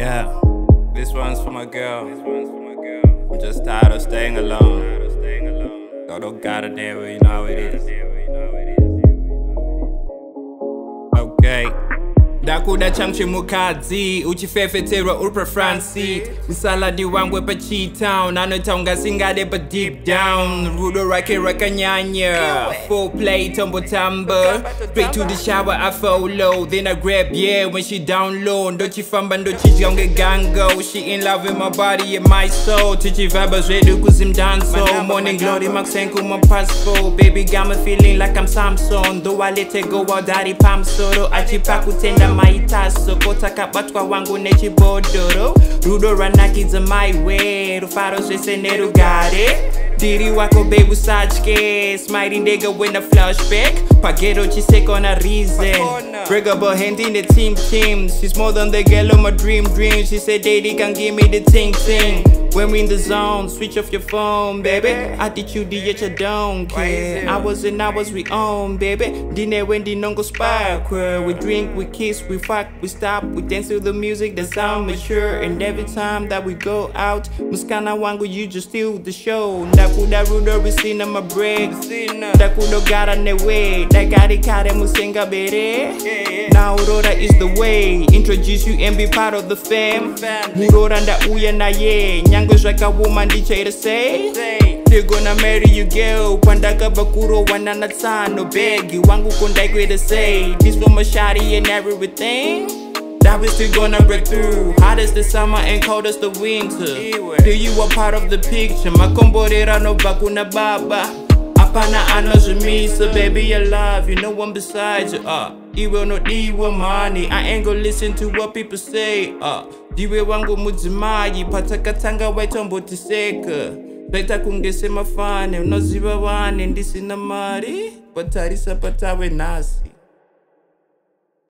Yeah, this one's for my girl. I'm just tired of staying alone. God, oh God, damn, you know how it is. Ndakuda chamchi mukadzi uchifefeterwa uri pafransi usaladi wangu pachitown anoita ungasingade pa deep down. Rudo rake rakanyanya full play tumble straight to the shower i follow. Then i grab yeah when she down low ndochifamba ndochidya unge gango. She in love with my body and my soul. Tichivaba zvedu kuzimdanso morning glory makusenku mapasfo baby got me feeling like i'm samson. Though i let it go out daddy pamsoro achipa kutenda maitaso kotakabatwa wangu nechibhodhoro rudo ranakidza my way rufaro zvese nerugare ndiri wako babe usatye smiley ndege wena flashback. Pageto chisekona reason. Breakable hand in the team team. She's more than the girl of my dream dream. She said daddy can give me the ting ting when we in the zone, switch off your phone, baby. Attitude yet you don't care. Hours and hours we own, baby. Dinner when the non go spark. We drink, we kiss, we fuck, we stop, we dance to the music, the sound mature. And every time that we go out, Muskana wangu, you just steal the show. Ndakuda rudo we seen on my break. Ndakudo gara ne way. Dagari kare musenga bere. Now Aurora is the way. Introduce you and be part of the fam. Murora nda uya na ye. Nyango zvakaoma ndichaita sei They're gonna marry you girl. Pandakabva kurowana na tsano. Begi wangu kondaikuita sei my shawty and everything. That we still gonna break through. Hot as the summer and cold as the winter. Do you a part of the picture? Makomborera nobva kuna baba Apana anozvimisa baby I love you no one besides you uh. Iwe unodiwa money. I ain't gonna listen to what people say uh. Ndiwe wangu mudzimai patakatanga waitombotiseka zvaita kunge semafane unoziva vane ndisina mari. Patarisa patawe nhasi